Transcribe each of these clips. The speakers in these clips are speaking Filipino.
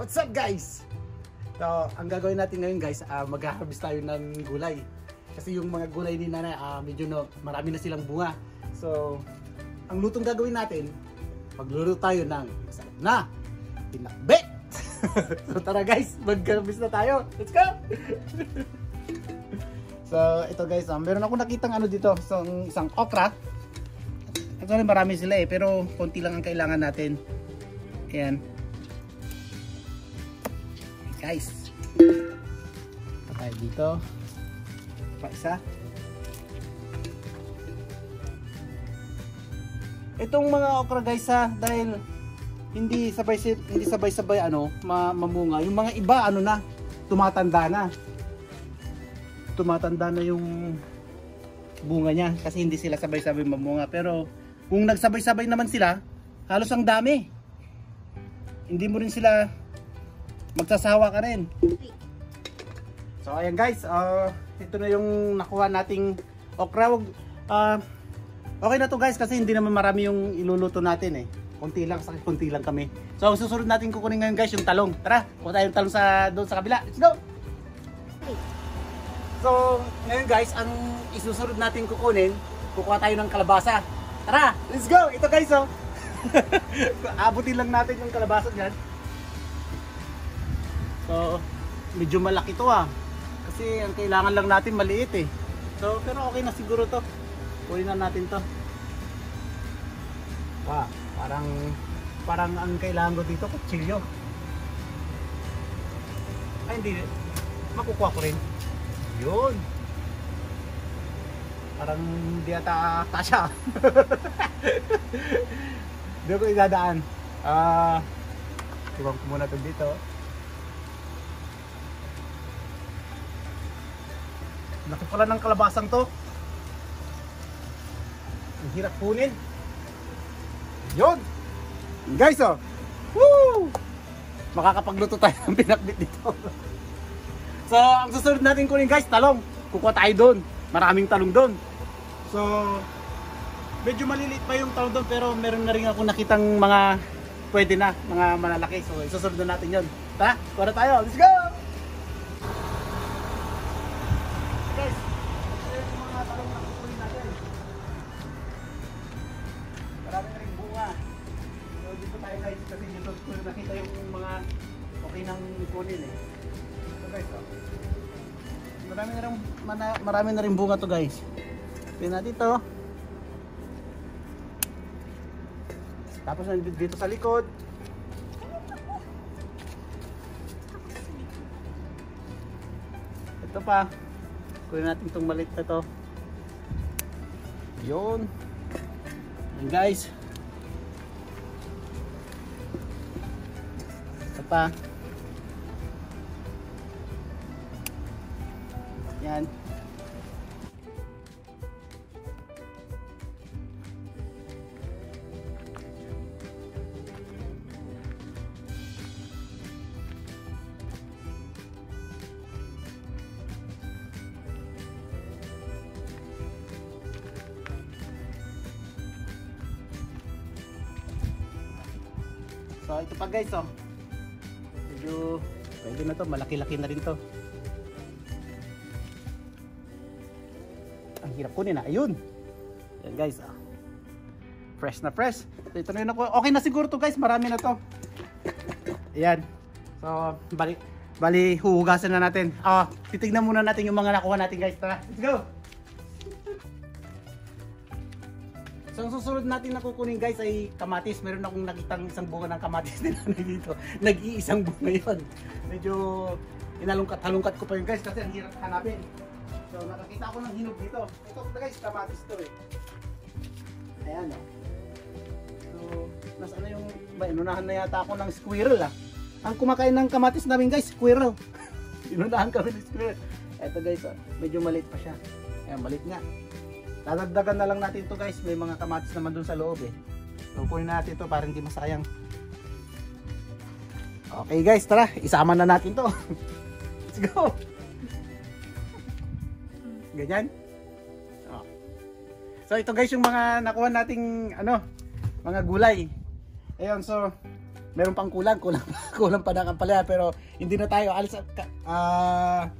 What's up guys? So, ang gagawin natin ngayon guys, uh, mag-harvest tayo ng gulay. Kasi yung mga gulay ni nanay, uh, medyo no, marami na silang bunga. So, ang lutong gagawin natin, magluluto tayo ng masarap na pinakbet! so tara guys, mag-harvest na tayo. Let's go! so, ito guys, um, meron ako nakitang ano dito, so, isang okra. Actually, marami sila eh, pero konti lang ang kailangan natin. Ayan guys. Tayo dito. Pa isa. Itong mga okra guys ha dahil hindi sabay hindi sabay-sabay ano ma mamunga. Yung mga iba ano na tumatanda na. Tumatanda na yung bunga niya kasi hindi sila sabay-sabay mamunga. Pero kung nagsabay-sabay naman sila halos ang dami. Hindi mo rin sila magsasawa ka rin. So ayan guys, uh, ito na yung nakuha nating okra. Uh, okay na to guys kasi hindi naman marami yung iluluto natin eh. Kunti lang, sa kunti lang kami. So ang susunod natin kukunin ngayon guys yung talong. Tara, kuha tayo yung talong sa, doon sa kabila. Let's go! So ngayon guys, ang isusunod natin kukunin, kukuha tayo ng kalabasa. Tara, let's go! Ito guys oh. Abutin lang natin yung kalabasa dyan. So, medyo malaki to ah. Kasi ang kailangan lang natin maliit eh. So, pero okay na siguro to. Kunin na natin to. Wow, parang parang ang kailangan ko dito kutsilyo. Ay hindi. Makukuha ko rin. Yun. Parang hindi ata kasya. Doon ko idadaan. Ah, uh, ko muna to dito. Laki pala ng kalabasang to. Ang hirap kunin. Yun. Guys oh. Woo! Makakapagluto tayo ng pinakbit dito. so, ang susunod natin kunin guys, talong. Kukuha tayo doon. Maraming talong doon. So, medyo maliliit pa yung talong doon pero meron na rin ako nakitang mga pwede na, mga malalaki. So, isusunod na natin yon. Tara, kuha tayo. Let's go! Marami na rin bunga to guys. Tingnan natin to. Tapos dito sa likod. Ito pa. Kunin natin itong maliit na to. Yun. Yan guys. Ito pa. Yan. Guys oh. Medyo pwede na to, malaki-laki na rin to. ang hirap kunin na. Ayun. Yan guys. Ah. Fresh na fresh. So, ito na yun ako. Okay na siguro to guys. Marami na to. Ayan. So, bali, bali huhugasan na natin. Ah, titignan muna natin yung mga nakuha natin guys. Tara, let's go! So, ang susunod natin na kukunin guys ay kamatis. Meron akong nakitang isang bunga ng kamatis din dito. Nag-iisang bunga yun. Medyo inalungkat-halungkat ko pa yun guys kasi ang hirap hanapin. So nakakita ako ng hinog dito. Ito guys, kamatis to eh. Ayan oh. So, nasa ano yung, ba, inunahan na yata ako ng squirrel ah. Ang kumakain ng kamatis namin guys, squirrel. inunahan kami ng squirrel. Ito guys, oh, medyo maliit pa siya. Ayan, maliit nga. Dadagdagan na lang natin to guys. May mga kamatis naman dun sa loob eh. So, kunin natin to para hindi masayang. Okay guys, tara. Isama na natin to. Let's go. Ganyan. Oh. So ito guys yung mga nakuha nating ano, mga gulay. Ayun, so meron pang kulang, kulang, kulang pa ng ampalaya pero hindi na tayo alis ah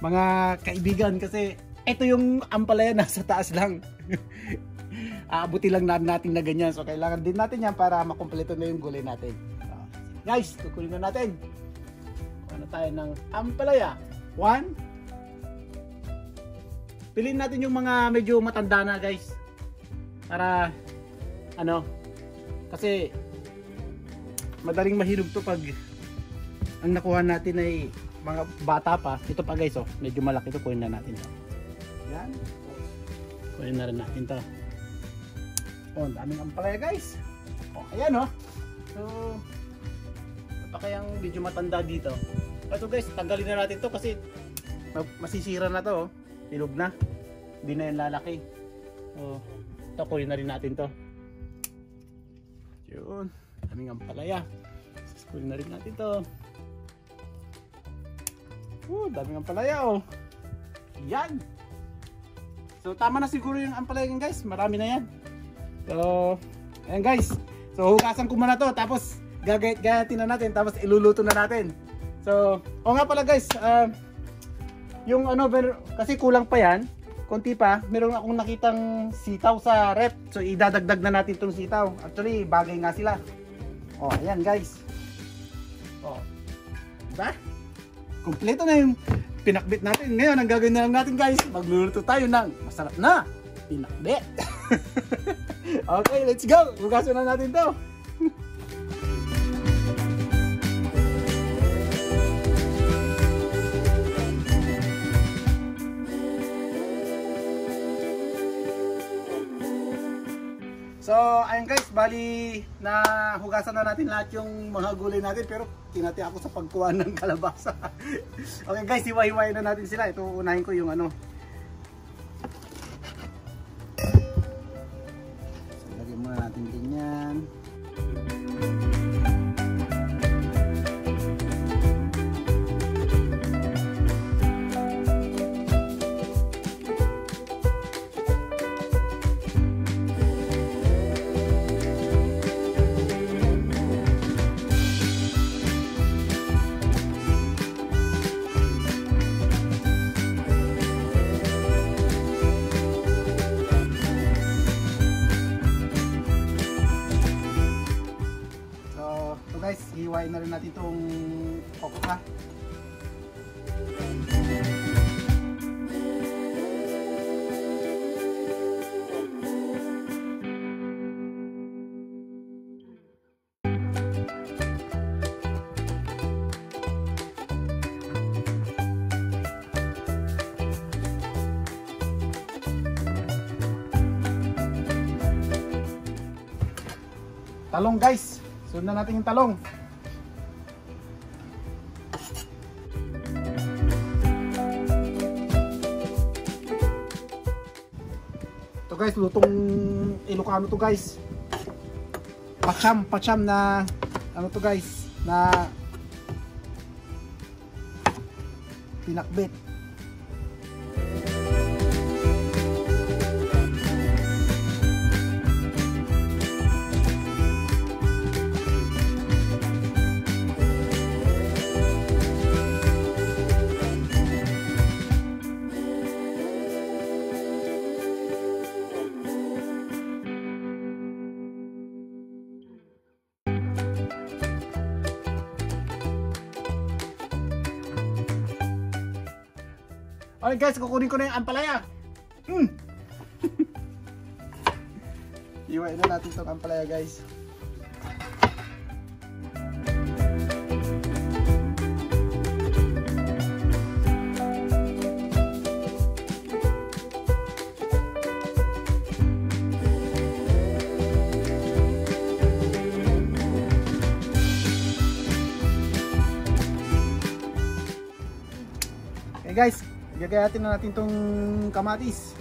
mga kaibigan kasi ito yung ampalaya nasa taas lang. Aabuti lang na natin na ganyan. So kailangan din natin yan para makumpleto na yung gulay natin. So, guys, kukunin na natin. Ano tayo ng ampalaya? One. Piliin natin yung mga medyo matanda na guys. Para ano kasi madaling mahilog to pag ang nakuha natin ay mga bata pa. Ito pa guys oh, medyo malaki to kunin na natin. Yan. Kunin na rin natin to. Oh, ang daming ampalaya guys. Oh, ayan oh. So, pa kayang medyo matanda dito. Ito guys, tanggalin na natin to kasi masisira na to oh. Tilog na. Hindi na yan lalaki. Oh, ito kunin na rin natin to. Yun. Daming ampalaya. Kunin na rin natin to. Oh, daming ampalaya oh. Yan. So tama na siguro yung ampalaya guys. Marami na yan. So, ayan guys. So hugasan ko muna to tapos gagayat-gayatin na natin tapos iluluto na natin. So, o nga pala guys, uh, yung ano, kasi kulang pa yan, konti pa, meron akong nakitang sitaw sa rep. So idadagdag na natin itong sitaw. Actually, bagay nga sila. O, ayan guys. O, diba? Kompleto na yung pinakbit natin. Ngayon, ang gagawin na lang natin guys, magluluto tayo ng masarap na pinakbit. okay, let's go! Bukasan na natin to. So, ayun guys, bali na hugasan na natin lahat yung mga gulay natin pero tinati ako sa pagkuha ng kalabasa. okay guys, hiwa-hiwain na natin sila. Ito unahin ko yung ano. Hiwain na rin natin itong okra. Talong guys. Sundan natin yung talong. Ito guys, lutong Ilocano to guys. Pacham, pacham na ano to guys, na pinakbit. Okay guys, kukunin ko na yung ampalaya. Mm. Iwain na natin itong ampalaya guys. Guys, Gagayatin na natin tong kamatis.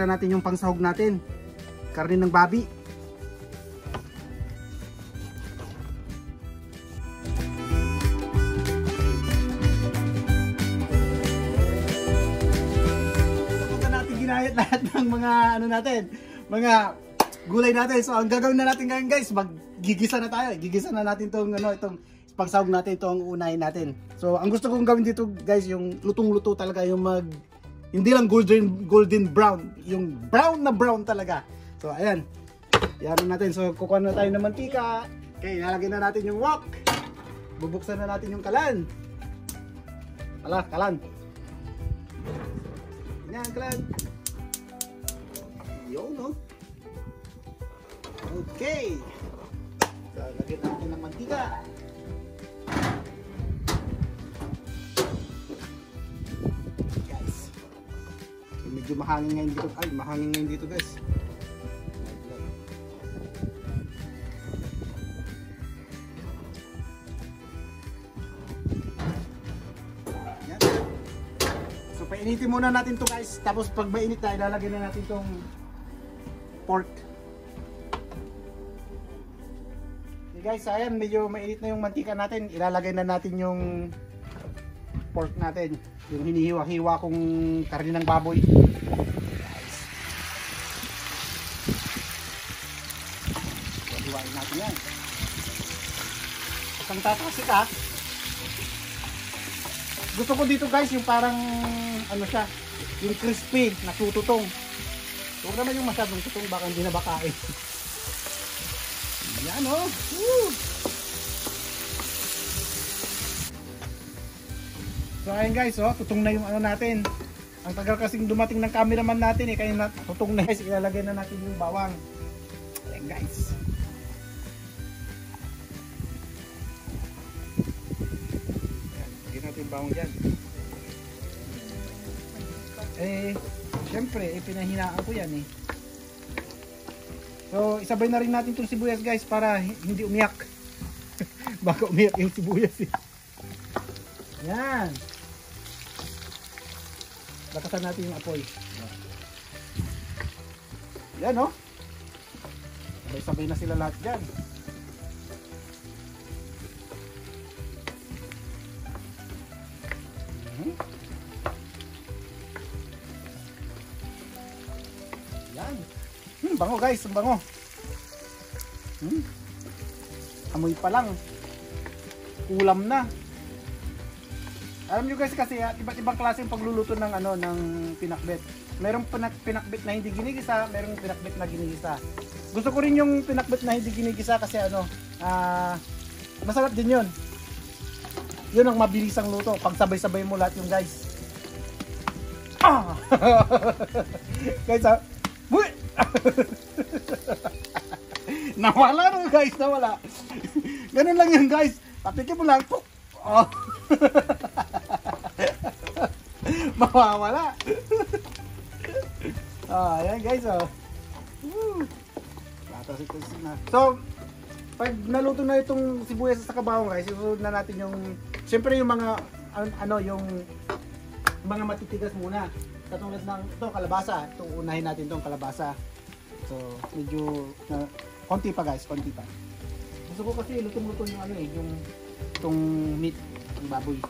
Kita natin yung pangsahog natin. Karne ng babi. Punta natin ginayat lahat ng mga ano natin, mga gulay natin. So ang gagawin na natin ngayon guys, maggigisa na tayo. Gigisa na natin tong ano itong pagsahog natin ito ang unahin natin. So ang gusto kong gawin dito guys, yung lutong-luto talaga yung mag hindi lang golden golden brown, yung brown na brown talaga. So ayan. Yan natin. So kukuha na tayo ng mantika. Okay, ilalagay na natin yung wok. Bubuksan na natin yung kalan. Ala, kalan. Yan, kalan. Yun, no? Okay. So, lagyan natin ng mantika. Medyo mahangin ngayon dito. Ay, mahangin ngayon dito, guys. Yan. So painitin muna natin to guys. Tapos pag mainit na, ilalagay na natin tong pork. Okay guys, ayan medyo mainit na yung mantika natin. Ilalagay na natin yung pork natin. Yung hinihiwa-hiwa kong karne ng baboy. Hiwain natin yan. At ang tatasik ha, gusto ko dito guys yung parang ano siya yung crispy na tututong huwag naman yung masyadong tutong baka hindi na bakain yan o oh. Woo! So ayun guys oh tutong na yung ano natin ang tagal kasing dumating ng cameraman natin eh kaya na, tutong na guys ilalagay na natin yung bawang ayun guys Lagyan natin yung bawang dyan. Eh, syempre, eh, pinahinaan ko yan eh. So, isabay na rin natin itong sibuyas guys para hi- hindi umiyak. Baka umiyak yung sibuyas eh. Yan. Lakasan natin yung apoy. Yan oh. Sabay-sabay na sila lahat dyan. Mhm. Yan. Hmm, bango guys, ang bango. Hmm. Amoy pa lang. Ulam na. Alam nyo guys kasi ah, iba't ibang klase yung pagluluto ng ano ng pinakbet. Merong pinak pinakbet na hindi ginigisa, merong pinakbet na ginigisa. Gusto ko rin yung pinakbet na hindi ginigisa kasi ano, ah masarap din 'yun. Yun ang mabilisang luto. Pag sabay-sabay mo lahat yung guys. Ah! guys, ah. Buy! nawala na guys, nawala. Ganun lang yun guys. Patikin mo lang. Oh. Mawawala. ah, yan guys, oh. Woo! Tatasik-tasik na. So, pag naluto na itong sibuyas sa kabawang guys, susunod na natin yung Siyempre yung mga an- ano yung mga matitigas muna. Katulad ng ito kalabasa, ito unahin natin itong kalabasa. So, medyo na konti pa guys, konti pa. Gusto ko kasi lutong-luto yung ano eh, yung itong meat ng baboy.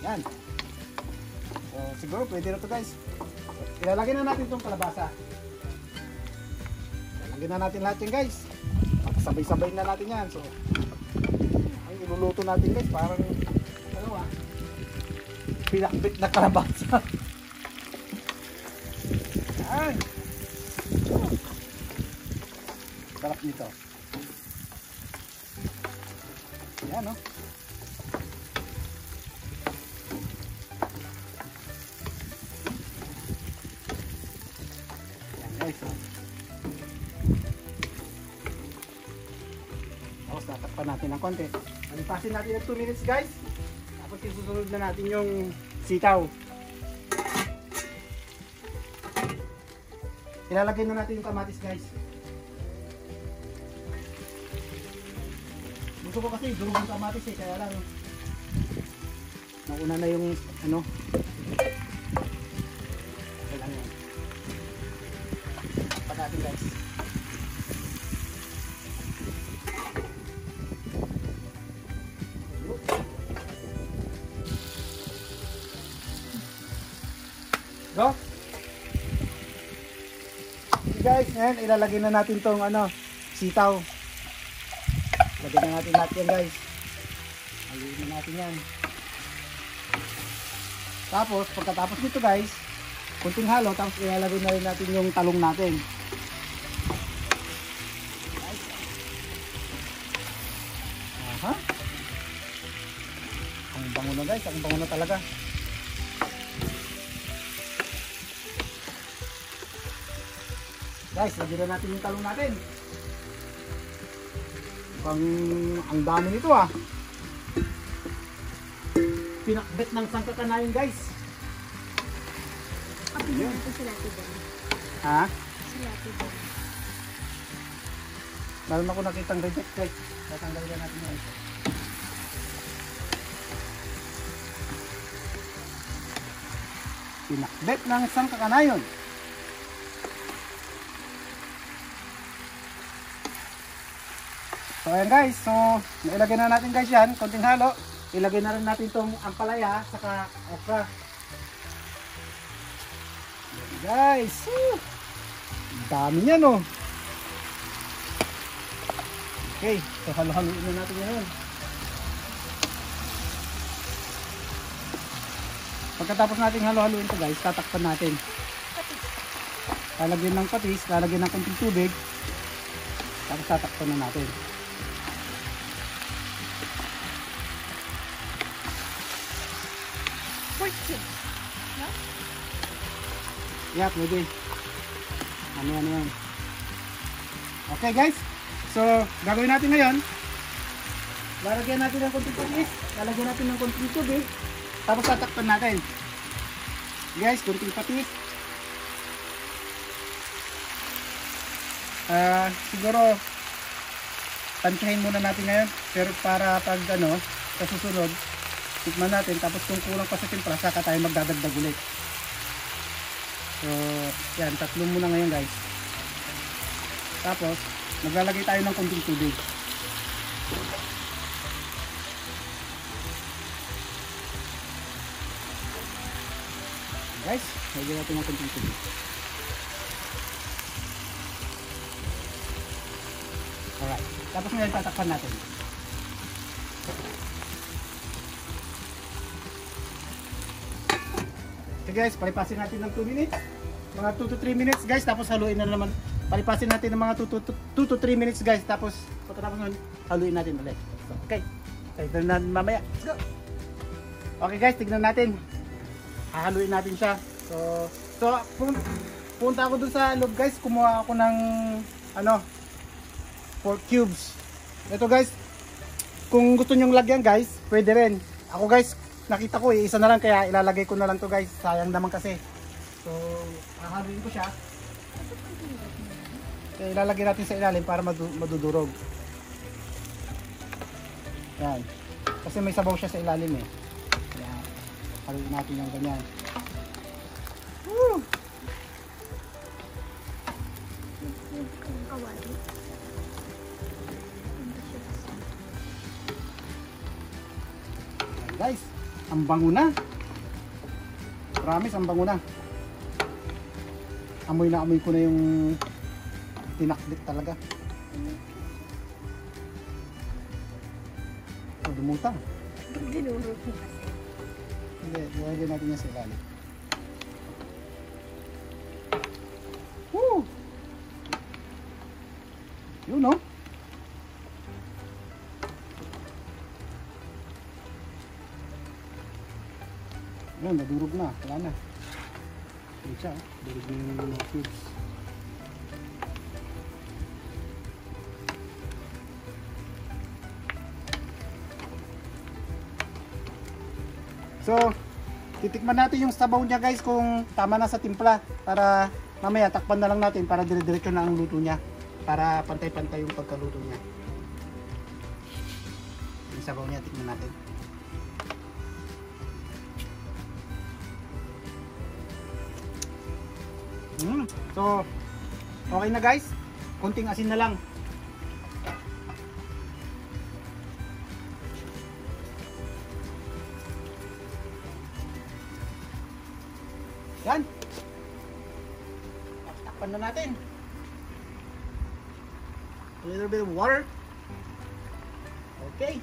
Yan. So, siguro pwede na to guys. Ilalagay na natin itong kalabasa. Ilalagay na natin lahat yan guys. Sabay-sabay na natin yan. So, ang iluluto natin guys, parang ano ah, pinakbit na kalabasa. Yan. Sarap nito. Yan no. Yan Oh. Tapos tatakpan natin ng konti. Alipasin natin ng 2 minutes guys. Tapos isusunod na natin yung sitaw. Ilalagay na natin yung kamatis guys. Gusto ko kasi durog yung kamatis eh, kaya lang nauna na yung ano Go! Okay guys, ngayon ilalagay na natin tong ano, sitaw. Lagyan na natin yan guys. Haluin na natin yan. Tapos, pagkatapos nito guys, kunting halo, tapos ilalagay na rin natin yung talong natin. Aha. Ang bango na guys, ang bango na talaga. Guys, lagyan na natin yung talong natin. Mukhang ang dami nito ah. Pinakbet ng sangkakanayon guys. Kapilin natin sa lahat doon. Ha? Lahat doon. Meron ako nakitang reject guys. Tatanggalin natin yan. Pinakbet ng sangkakanayon. So ayan guys, so nailagay na natin guys yan, konting halo. Ilagay na rin natin itong ampalaya saka okra. Ayan, guys, Woo! Dami niyan oh. Okay, so halo-haloin na natin yan. Pagkatapos nating halo-haloin ito guys, tatakpan natin. Lalagyan ng patis, lalagyan ng konting tubig. Tapos tatakpan na natin. Pork cubes. Yeah, pwede. Ano ano yan. Okay guys. So, gagawin natin ngayon. Lalagyan natin ng konting patis. Lalagyan natin ng konting tubig. Tapos tatakpan natin. Guys, konting patis. Ah, siguro tansyahin muna natin ngayon. Pero para pag ano, sa susunod, tikman natin. Tapos kung kulang pa sa timpla, saka tayo magdadagdag ulit. So, yan, tatlo muna ngayon guys. Tapos, maglalagay tayo ng konting tubig. Guys, lagyan natin ng konting tubig. Alright. Tapos ngayon tatakpan natin. Okay guys, palipasin natin ng 2 minutes. Mga 2 to 3 minutes guys, tapos haluin na naman. Palipasin natin ng mga 2 to, 2 to 3 minutes guys, tapos pagkatapos nun, haluin natin ulit. So, okay. Natin mamaya. Let's go! Okay guys, tignan natin. Hahaluin natin siya. So, so pun punta ako dun sa loob guys, kumuha ako ng ano, pork cubes. Ito guys, kung gusto nyong lagyan guys, pwede rin. Ako guys, nakita ko eh, isa na lang kaya ilalagay ko na lang to guys. Sayang naman kasi. So, hahaluin ko siya. Kaya ilalagay natin sa ilalim para madu madudurog. Yan. Kasi may sabaw siya sa ilalim eh. Kaya haluin natin yung ganyan. Woo! Ang bango na. Promise, ang bango na. Amoy na amoy ko na yung tinakdik talaga. Oh, lumutang. Dinurog mo kasi. Hindi, ilalagay natin yan sa ilalim. Woo! Yun, no? Yun, nadurog na. Wala na. Yun siya, oh. durog na yung mga cubes. So, titikman natin yung sabaw niya guys kung tama na sa timpla para mamaya takpan na lang natin para dire-diretso na ang luto niya para pantay-pantay yung pagkaluto niya. Yung sabaw niya tikman natin. So, okay na guys. Kunting asin na lang. Yan. Takpan na natin. A little bit of water. Okay.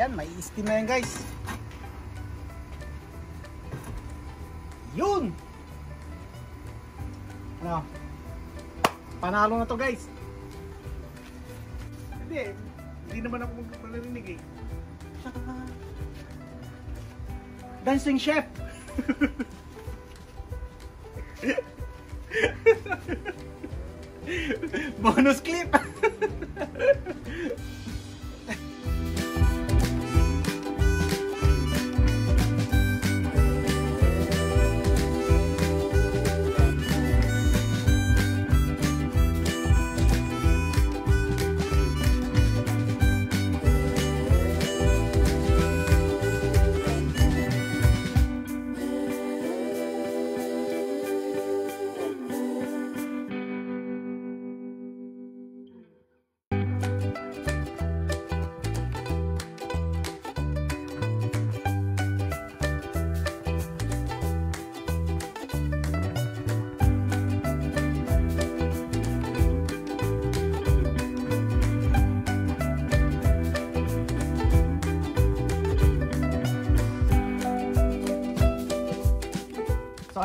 Yan, may steam na yan guys. Yun! Ano? Panalo na to guys. Hindi, hindi naman ako magpapalarinig eh. Dancing chef. Bonus clip.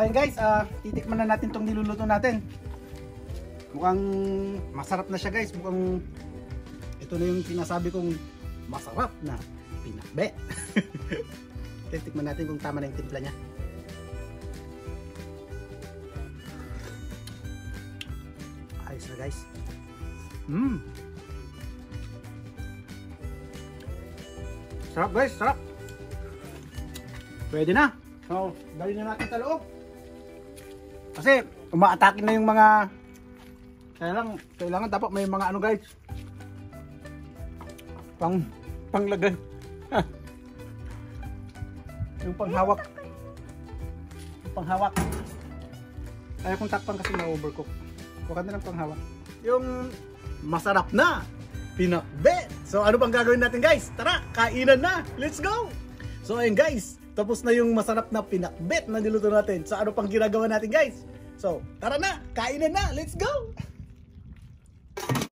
ayun guys, ah titikman na natin tong niluluto natin. Mukhang masarap na siya guys. Mukhang ito na yung sinasabi kong masarap na pinakbe. Titikman natin kung tama na yung timpla niya. Ayos na guys. Mmm. Sarap guys, sarap. Pwede na. So, dalhin na natin sa loob. Kasi, umaatake na yung mga kaya lang, kailangan dapat may mga ano guys. Pang panglagay. yung panghawak. Yung panghawak. Ayaw kong takpan kasi na-overcook. Kuha na ng panghawak. Yung masarap na pinakbe. So ano bang gagawin natin guys? Tara, kainan na. Let's go! So ayun guys, tapos na yung masarap na pinakbet na niluto natin. So ano pang ginagawa natin guys? So tara na, kainan na. Let's go!